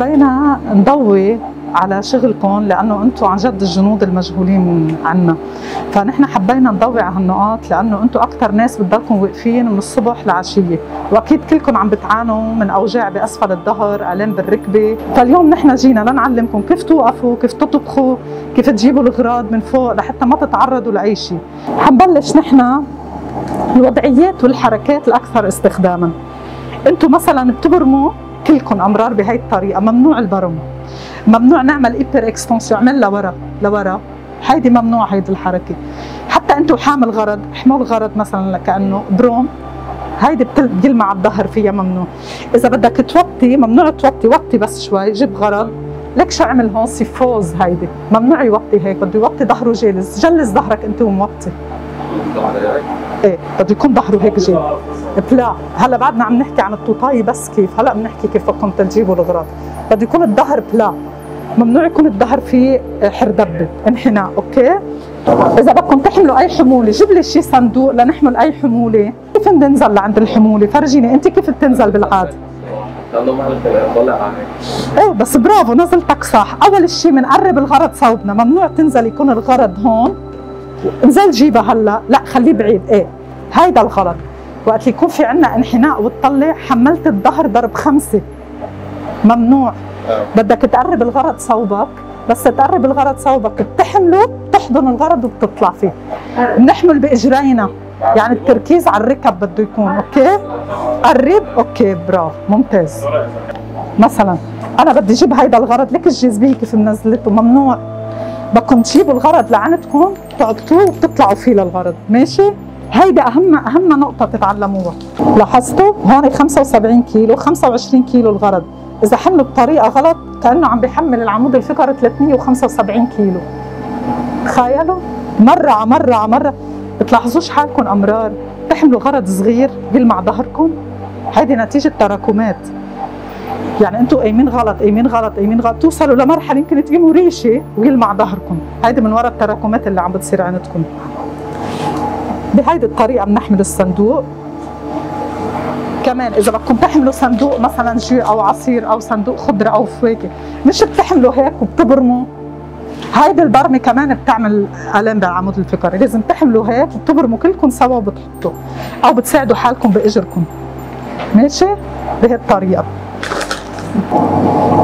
حبينا نضوي على شغلكم لأنه أنتم عن جد الجنود المجهولين عنا. فنحن حبينا نضوي على هالنقاط لأنه أنتم أكثر ناس بتضلكم واقفين من الصبح لعشية. وأكيد كلكم عم بتعانوا من أوجاع بأسفل الظهر ألام بالركبة. فاليوم نحن جينا لنعلمكم كيف توقفوا كيف تطبخوا كيف تجيبوا الاغراض من فوق لحتى ما تتعرضوا لأي شيء. حنبلش نحن الوضعيات والحركات الأكثر استخداما. أنتم مثلا بتبرموا كلكم أمرار بهي الطريقة. ممنوع البرم ممنوع نعمل ايبر اكستنسيون عمل لورا لورا. هيدي ممنوع هيدي الحركة. حتى أنتم حامل غرض احموا الغرض مثلا كانه بروم هيدي بتلمع على الظهر فيها ممنوع. إذا بدك توطي ممنوع توطي. وطي بس شوي جيب غرض. لك شو عمل هون؟ سيفوز هيدي. ممنوع يوطي هيك. بده يوطي ظهره جالس جلس ظهرك أنت وموطي. إيه بده يكون ظهره هيك جاي بلا هلا بعدنا عم نحكي عن الطوطاي بس كيف؟ هلا بنحكي كيف بدكم تجيبوا الاغراض بده يكون الظهر بلا. ممنوع يكون الظهر فيه حردبه انحناء أوكي؟ إذا بدكم تحملوا أي حمولة جيب لي شي صندوق لنحمل أي حمولة. كيف بننزل لعند الحمولة؟ فرجيني أنت كيف بتنزل بالعادة؟ لأنه إيه بس برافو نزلتك صح. أول شيء بنقرب الغرض صوبنا. ممنوع تنزل يكون الغرض هون. انزل جيبها هلا. لا خليه بعيد. إيه هيدا الغرض. وقت يكون في عنا انحناء وتطلع حملت الظهر ضرب خمسة. ممنوع. بدك تقرب الغرض صوبك بس تقرب الغرض صوبك. بتحمله بتحضن الغرض وبتطلع فيه. بنحمل بإجرينا. يعني التركيز على الركب بده يكون okay؟ قرب okay برافو. ممتاز. مثلا أنا بدي أجيب هيدا الغرض. لك الجاذبية كيف منزلته؟ ممنوع. بدكم تجيبوا الغرض لعندكم تعطوه وبتطلعوا فيه للغرض. ماشي؟ هيدا اهم أهم نقطة تتعلموها. لاحظتوا؟ هون 75 كيلو 25 كيلو الغرض. إذا حملوا بطريقه غلط كأنه عم بيحمل العمود الفقري 375 كيلو. تخيلوا؟ مرة على مرة على مرة. بتلاحظوش حالكم أمرار؟ تحملوا غرض صغير يلمع ظهركم. هيدي نتيجة تراكمات. يعني أنتم قايمين غلط قايمين غلط قايمين غلط. توصلوا لمرحلة يمكن تقيموا ريشة ويلمع ظهركم. هيدي من وراء التراكمات اللي عم بتصير عندكم. بهيدي الطريقة بنحمل الصندوق. كمان إذا بدكم تحملوا صندوق مثلا جي أو عصير أو صندوق خضرة أو فواكه مش بتحملوا هيك وبتبرموا. هيدي البرمة كمان بتعمل الام بالعمود الفقري لازم تحملوا هيك وبتبرموا كلكم سوا وبتحطوا أو بتساعدوا حالكم بإجركم. ماشي؟ بهي الطريقة.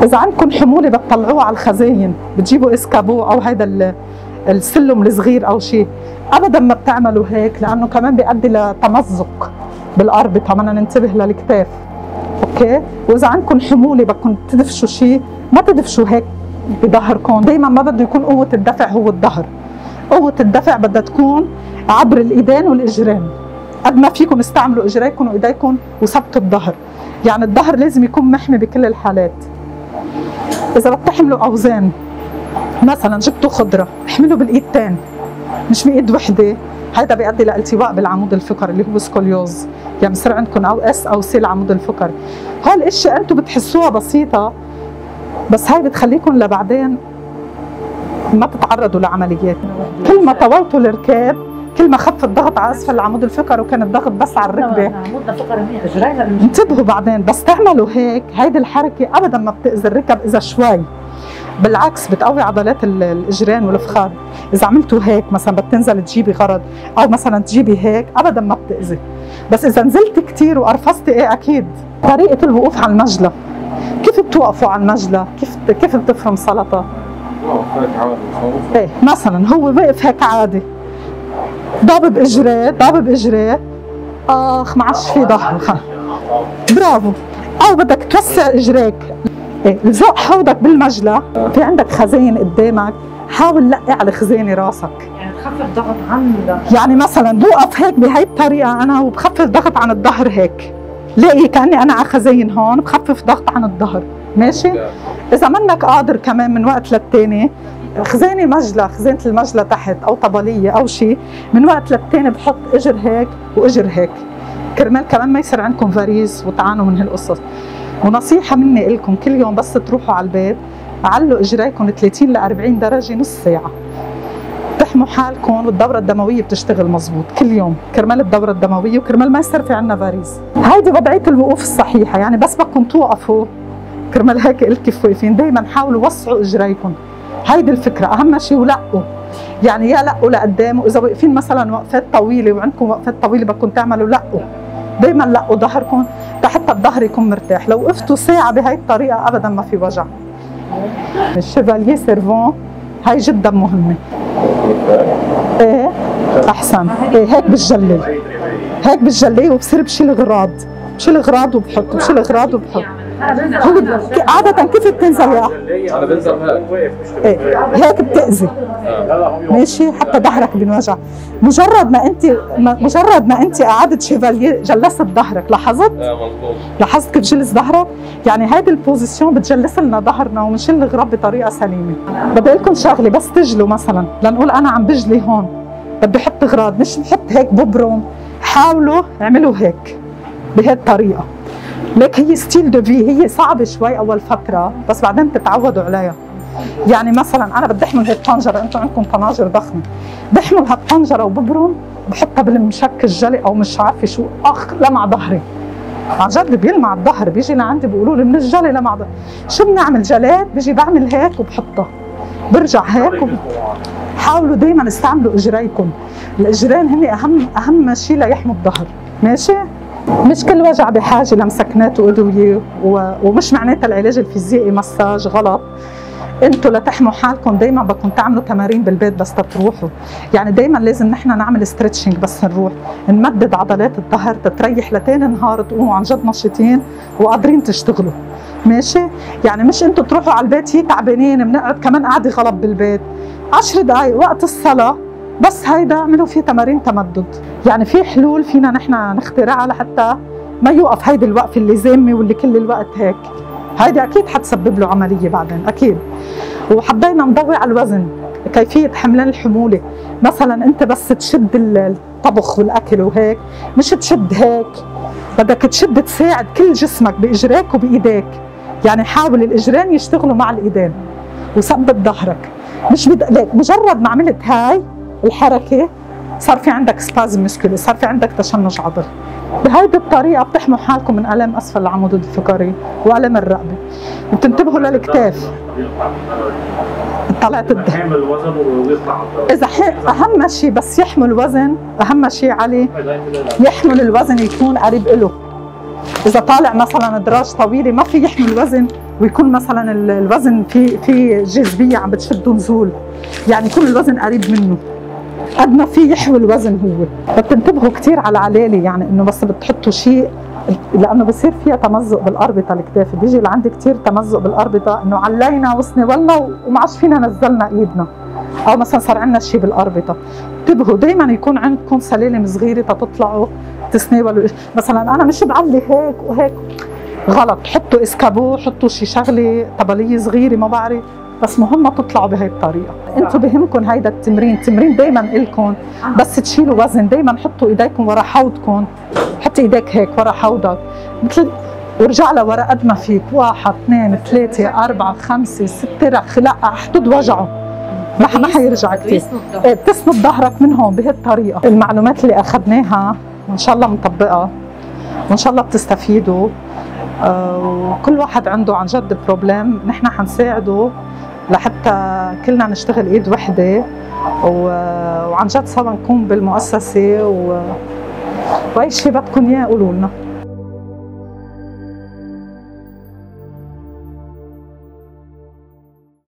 إذا عندكم حمولة بتطلعوها على الخزاين بتجيبوا إسكابو أو هيدا السلم الصغير أو شيء ابدا ما بتعملوا هيك لأنه كمان بيؤدي لتمزق بالاربطه بدنا ننتبه للكتاف. أوكي؟ وإذا عندكم حمولة بدكم تدفشوا شيء ما تدفشوا هيك بظهركم. دائما ما بده يكون قوة الدفع هو الظهر. قوة الدفع بدها تكون عبر الإيدين والإجرين. قد ما فيكم استعملوا إجريكم وإيديكم وثبتوا الظهر. يعني الظهر لازم يكون محمي بكل الحالات. إذا بتحملوا أوزان مثلا جبتوا خضرة احملوا بالايدتين مش بايد وحدة. هذا بيؤدي لالتواء بالعمود الفقري اللي هو scoliose يعني بصير عندكم أو S أو C العمود الفقري. هول الاشياء أنتم بتحسوها بسيطة بس هاي بتخليكم لبعدين ما تتعرضوا لعمليات. كل ما طولتوا الركاب كل ما خف الضغط على أسفل العمود الفقري وكان الضغط بس على الركبة. عمودنا فقري منيح انتبهوا بعدين بس تعملوا هيك هيدي الحركة ابدا ما بتأذي الركب إذا شوي. بالعكس بتقوي عضلات الإجرين والفخار. إذا عملتوا هيك مثلا بتنزل تجيبي غرض أو مثلا تجيبي هيك ابدا ما بتأذي. بس إذا نزلت كثير وقرفصتي إيه أكيد. طريقة الوقوف على المجلة. كيف بتوقفوا على المجلة؟ كيف كيف بتفرم سلطة؟ إيه مثلا هو واقف هيك عادي. ضاب باجريه ضاب باجريه آخ ما عادش في ظهر برافو. أو بدك توسع إجريك. إيه الزق حوضك بالمجلة في عندك خزين قدامك. حاول لقي على خزانه راسك. يعني تخفف ضغط عن يعني مثلا بوقف هيك بهي الطريقة أنا وبخفف ضغط عن الظهر هيك. لاقي كأني أنا على خزين هون بخفف ضغط عن الظهر. ماشي؟ إذا منك قادر كمان من وقت للتاني خزانة مجلة خزانة المجلة تحت أو طبلية أو شيء من وقت للتاني بحط إجر هيك وإجر هيك. كرمال كمان ما يصير عندكم varices وتعانوا من هالقصص. ونصيحة مني لكم كل يوم بس تروحوا على البيت علوا إجريكم 30 ل 40 درجة نص ساعة. تحموا حالكم والدورة الدموية بتشتغل مزبوط كل يوم. كرمال الدورة الدموية وكرمال ما يصير في عندنا varices هيدي وضعية الوقوف الصحيحة يعني بس بدكم توقفوا كرمال هيك قلت كيف واقفين دائما حاولوا وسعوا إجريكم. هيدي الفكرة أهم شيء ولقوا يعني يا لقوا لقدام وإذا واقفين مثلا وقفات طويلة وعندكم وقفات طويلة بدكم تعملوا لقوا دائما لقوا ظهركم حتى الظهر يكون مرتاح. لو وقفتوا ساعة بهي الطريقة ابدا ما في وجع. الشيفاليه سيرفون هاي جدا مهمة. إيه أحسن. إيه هيك بالجلي. هيك بالجلي وبصير بشيل غراض. بشيل غراض وبحط بشيل غراض وبحط. عادة كيف بتنزل يا أنا بنزل هيك. إيه هيك بتأذي. ماشي؟ حتى ظهرك بينوجع. مجرد ما انت مجرد ما أنت قعدت chevalier جلست ظهرك. لاحظت؟ آه لاحظت كيف جلس ظهرك؟ يعني هيدي ال position بتجلس لنا ظهرنا وبنشيل الغراض بطريقة سليمة. بدي أقول لكم شغلة بس تجلوا مثلا. لنقول أنا عم بجلي هون. بدي أحط غراض مش بحط هيك ببرم. حاولوا اعملوا هيك. بهي ليك هي style de vie هي صعبة شوي أول فترة بس بعدين بتتعودوا عليها. يعني مثلا أنا بدي أحمل هيك طنجرة أنتم عندكم طناجر ضخمة. بحمل هالطنجرة وببرم بحطها بالمشك الجلي أو مش عارفة شو أخ لمع ظهري. عن جد بيلمع الظهر بيجي لعندي بيقولوا لي من الجلي لمع ظهري. شو بنعمل جلات بيجي بعمل هيك وبحطها. برجع هيك وب... حاولوا دائما استعملوا إجريكم. الإجرين هن أهم أهم شيء ليحموا الظهر. ماشي؟ مش كل وجع بحاجة لمسكنات وادويه. ومش معناتها العلاج الفيزيائي مساج غلط. أنتوا لتحموا حالكم دائما بدكم تعملوا تمارين بالبيت بس تروحوا يعني دائما لازم نحن نعمل ستريتشنج بس نروح. نمدد عضلات الظهر تتريح لتاني نهار تقوموا عن جد نشيطين وقادرين تشتغلوا. ماشي؟ يعني مش أنتوا تروحوا على البيت هي تعبانين بنقعد كمان قاعدة غلط بالبيت. عشر دقائق وقت الصلاة بس هيدا اعملوا فيه تمارين تمدد. يعني في حلول فينا نحن نخترعها لحتى ما يوقف هيدي الوقفه اللي زامه واللي كل الوقت هيك. هيدي أكيد حتسبب له عملية بعدين أكيد. وحبينا نضوي على الوزن كيفية حملان الحمولة. مثلا أنت بس تشد الطبخ والأكل وهيك مش تشد هيك. بدك تشد تساعد كل جسمك بإجريك وبإيديك. يعني حاول الإجرين يشتغلوا مع الإيدين. وثبت ظهرك. مش بد... ليك مجرد ما عملت هاي الحركة صار في عندك سبازم مسكولي صار في عندك تشنج عضلي. بهيدي الطريقة بتحموا حالكم من ألم أسفل العمود الفقري وألم الرقبة. وبتنتبهوا للكتاف. طلعت الدم. حامل ويطلع إذا ح... أهم شيء بس يحمل وزن أهم شيء علي يحمل الوزن يكون قريب له إذا طالع مثلا دراج طويلة ما في يحمل وزن ويكون مثلا ال- الوزن في في جاذبية عم بتشده نزول. يعني يكون الوزن قريب منه. قد ما في يحمل وزن هو. بتنتبهوا كثير على العلالي يعني إنه بس بتحطوا شيء لأنه بصير فيها تمزق بالأربطة الكتاف بيجي لعندي كثير تمزق بالأربطة إنه علينا وسنولنا وما عادش فينا نزلنا إيدنا. أو مثلا صار عندنا شيء بالأربطة. انتبهوا دائما يكون عندكم سلالم صغيرة تطلعوا تسناولوا مثلا أنا مش بعلي هيك وهيك. غلط حطوا إسكابو حطوا شي شغلة طبلية صغيرة ما بعرف. بس مهم ما تطلعوا بهي الطريقة. أنتم بهمكم هيدا التمرين. التمرين دائما الكم بس تشيلوا وزن. دائما حطوا إيديكم ورا حوضكم حطي إيديك هيك ورا حوضك. مثل وارجع لورا قد ما فيك. واحد اثنين ثلاثة أربعة خمسة ستة رخ. لا حدود وجعه. ما ما حيرجع كثير إيه، بتسند ظهرك من هون بهي الطريقة. المعلومات اللي أخذناها وإن شاء الله بنطبقها وإن شاء الله بتستفيدوا. آه، وكل واحد عنده عن جد بروبلم نحن حنساعده. لحتى كلنا نشتغل إيد وحدة وعن جد سوا نكون بالمؤسسة و... وأي شيء بدكم إياه قولوا لنا